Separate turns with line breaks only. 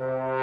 you